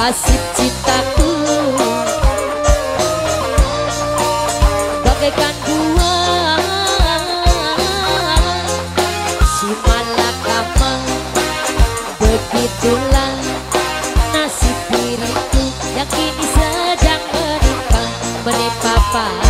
hasib cintaku bagaikan gua. Si malakama begitulah nasib diriku. Yang kini sedang menimpa menimpa apa?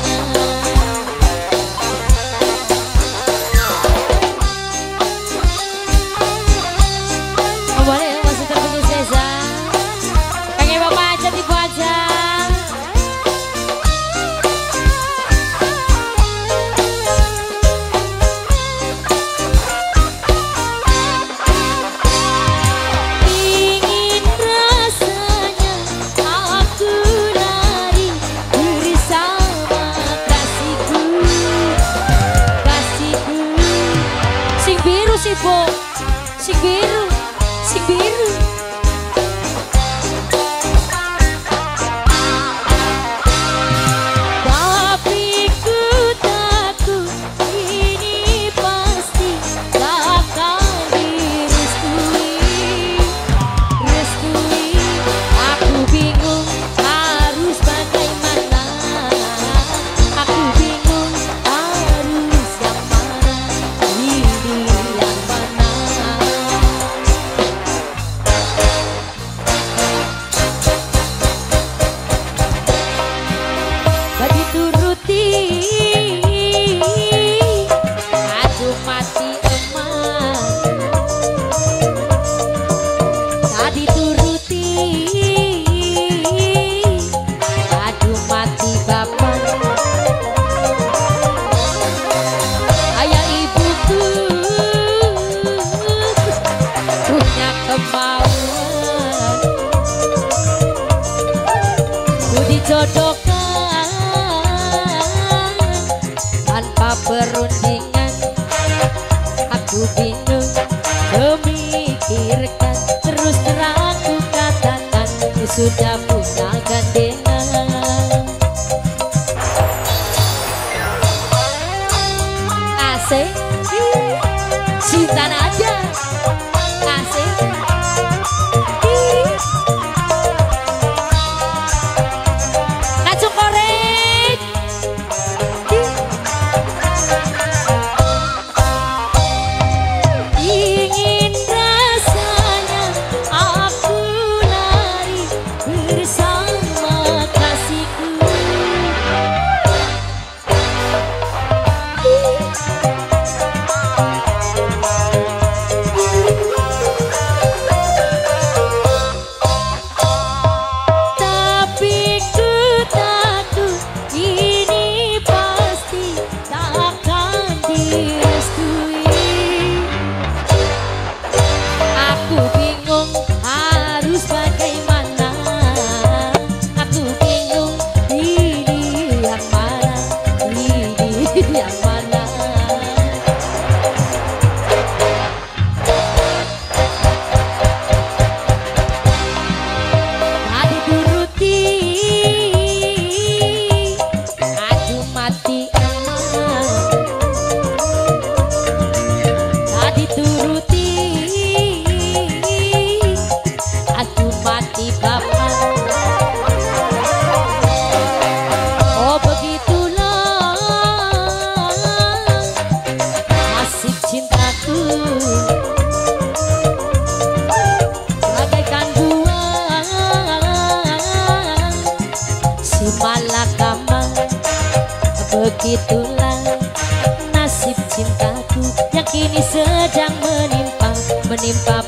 perundingan. Aku bingung memikirkan. Terus terang aku katakan Sudah Sumala kamang Begitulah nasib cintaku Yang kini sedang menimpa Menimpa